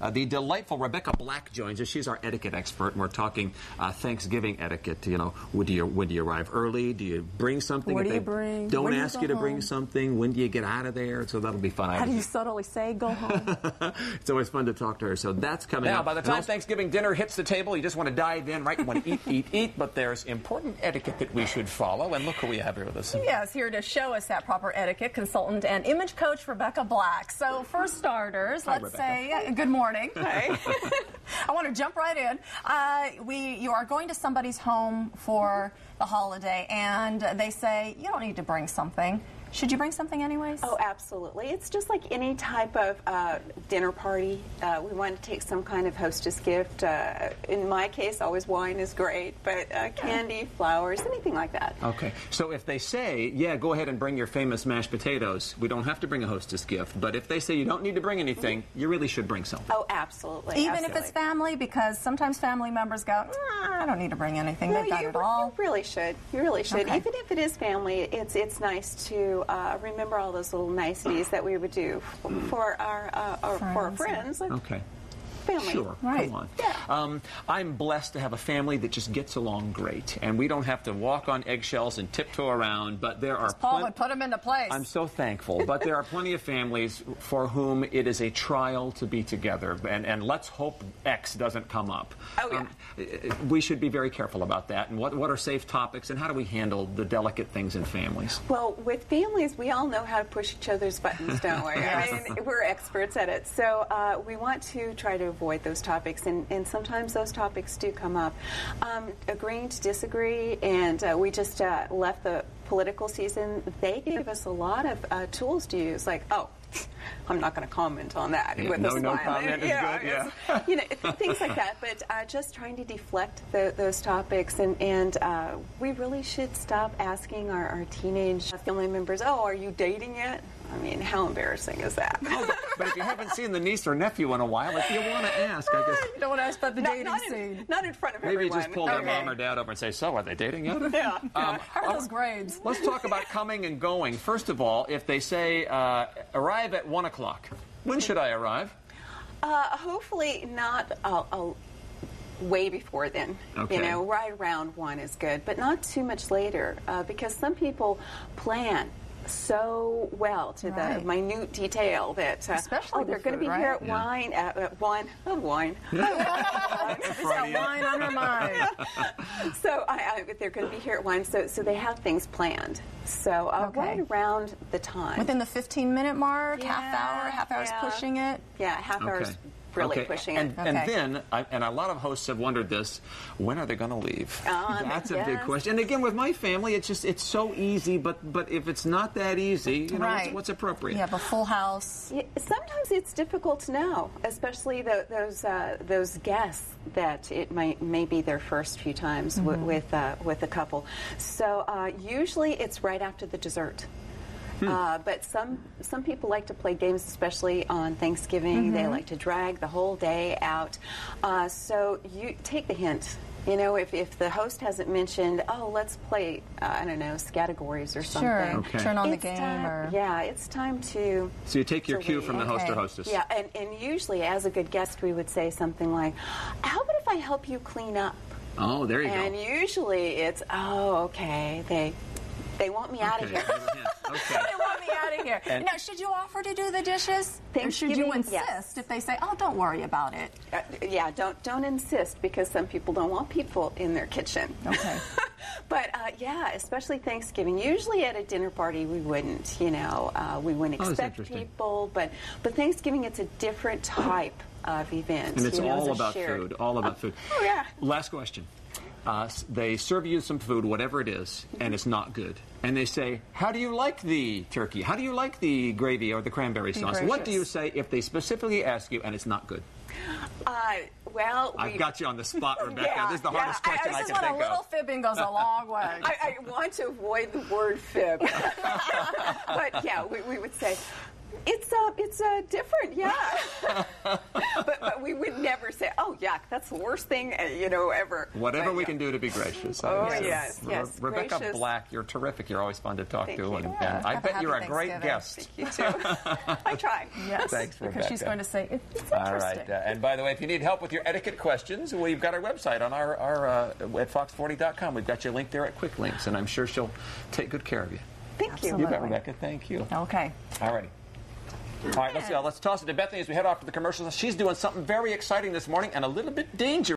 Uh, the delightful Rebecca Black joins us. She's our etiquette expert, and we're talking uh, Thanksgiving etiquette. You know, when do you when do you arrive early? Do you bring something? What do you bring? Don't When do you ask you to bring something. When do you get out of there? So that'll be fun. How do you subtly say go home? it's always fun to talk to her. So that's coming Now, up. by the time also- Thanksgiving dinner hits the table, you just want to dive in, right? You want to eat, eat, eat, but there's important etiquette that we should follow. And look who we have here with us. Yes, here to show us that proper etiquette, consultant and image coach Rebecca Black. So, for starters, Hi, let's Rebecca. say uh, good morning. Hi. I want to jump right in. Uh, we, you are going to somebody's home for the holiday, and they say you don't need to bring something. Should you bring something anyways? Oh, absolutely. It's just like any type of uh, dinner party. Uh, we want to take some kind of hostess gift. Uh, in my case, always wine is great, but uh, candy, flowers, anything like that. Okay, so if they say, yeah, go ahead and bring your famous mashed potatoes, we don't have to bring a hostess gift. But if they say you don't need to bring anything, you really should bring something. Oh, absolutely. Even absolutely. if it's family, because sometimes family members go, "Nah, I don't need to bring anything. No, They've got you, it all. you really should. You really should. Okay. Even if it is family, it's it's nice to uh, remember all those little niceties that we would do f- for our, uh, our for our Friends. friends. Okay. Family. Sure, Right. come on. Yeah. Um, I'm blessed to have a family that just gets along great, and we don't have to walk on eggshells and tiptoe around. But there are Paul plen- would put them into place. I'm so thankful, but there are plenty of families for whom it is a trial to be together, and, and let's hope X doesn't come up. Oh, yeah. uh, we should be very careful about that. And what, what are safe topics, and how do we handle the delicate things in families? Well, with families, we all know how to push each other's buttons, don't we? yes. I mean, we're experts at it. So uh, we want to try to avoid those topics, and, and sometimes those topics do come up. Um, agreeing to disagree, and uh, we just uh, left the political season. They gave us a lot of uh, tools to use, like, oh, I'm not going to comment on that Yeah, with no- a no smile. comment is good, yeah. it's- you know, things like that. But uh, just trying to deflect the, those topics, and, and uh, we really should stop asking our, our teenage family members, "Oh, are you dating yet?" I mean, how embarrassing is that? but if you haven't seen the niece or nephew in a while, if you want to ask, I guess you don't want to ask about the not, dating not scene. not in front of maybe everyone. just pull their mom or dad over and say, "So, are they dating yet?" Yeah. Um, How are those grades? Let's talk about coming and going. First of all, if they say uh, arrive at one o'clock, when should I arrive? Uh, hopefully not uh, uh, way before then. Okay. You know, right around one is good, but not too much later uh, because some people plan so well to Right. the minute detail that uh, Especially oh they're going to food, be here right? at wine at, at one of wine. She's wine on her mind. so I, I, they're going to be here at one. So so they have things planned. So uh, Okay. right around the time. Within the 15 minute mark, half hour, half hour's yeah. pushing it. yeah, half hours really Okay. pushing and, it. And Okay. then, I, and a lot of hosts have wondered this: when are they going to leave? Um, That's a big question. And again, with my family, it's just it's so easy. But but if it's not that easy, you know, Right. what's, what's appropriate? You have a full house. Yeah, sometimes it's difficult to know, especially tho- those uh, those guests that it might may be their first few times wi- with uh, with a couple. So uh, usually it's right after the dessert. Uh, but some some people like to play games, especially on Thanksgiving. They like to drag the whole day out. Uh, so you take the hint. You know, if, if the host hasn't mentioned, oh, let's play, uh, I don't know, categories or something. Sure. Okay. Turn on the game time- or. Yeah, it's time to So you take your cue leave. from the host or hostess. yeah, and, and usually as a good guest, we would say something like, How about if I help you clean up? Oh, there you And go. And usually it's, Oh, okay, they they want me out of here. Okay. They want me out of here. now, should you offer to do the dishes? Or should you insist yes. if they say, oh, don't worry about it? Uh, yeah, don't don't insist because some people don't want people in their kitchen. Okay. but uh, yeah, especially Thanksgiving. Usually at a dinner party, we wouldn't. You know, uh, we wouldn't Oh, expect interesting. people. But but Thanksgiving, it's a different type of event. And it's you know, all a about shared- food. All about food. oh, yeah. Last question. Uh, they serve you some food, whatever it is, and it's not good. And they say, "How do you like the turkey? How do you like the gravy or the cranberry Be sauce?" What do you say if they specifically ask you and it's not good? Uh, well, I've we- got you on the spot, Rebecca. Yeah, this is the yeah. hardest question I, I, this is can when think a little fibbing goes a long way. I, I want to avoid the word fib, but yeah, we, we would say it's uh, it's uh, different, yeah. but, but we would never never say, "Oh, yuck, that's the worst thing uh, you know ever." Whatever But, we yeah. can do to be gracious. Oh, Yes. yes, Re- yes, Rebecca gracious. Black, you're terrific. You're always fun to talk Thank to, you. and, Yeah. and I bet you're a great Thanksgiving. guest. You too. I try. Yes. Thanks, Because she's Rebecca. going to say, "It- it's interesting. right. Uh, and by the way, if you need help with your etiquette questions, we've got our website on our, our uh, at fox40.com. We've got your link there at Quick Links, and I'm sure she'll take good care of you. Thank you. You bet, Absolutely. Rebecca. Thank you. Okay. All righty. All right, let's, uh, let's toss it to Bethany as we head off to the commercials. She's doing something very exciting this morning and a little bit dangerous.